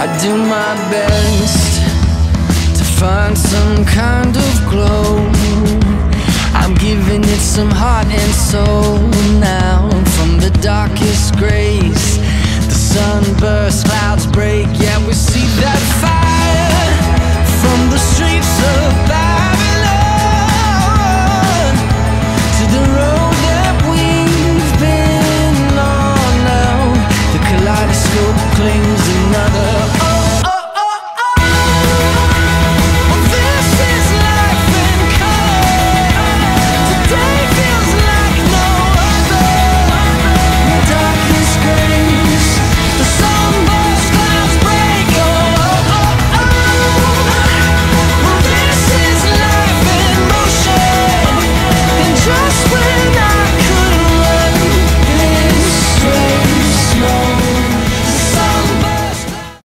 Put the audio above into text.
I do my best to find some kind of glow. I'm giving it some heart and soul now. From the darkest grace the sun bursts, clouds break. Yeah, we see that.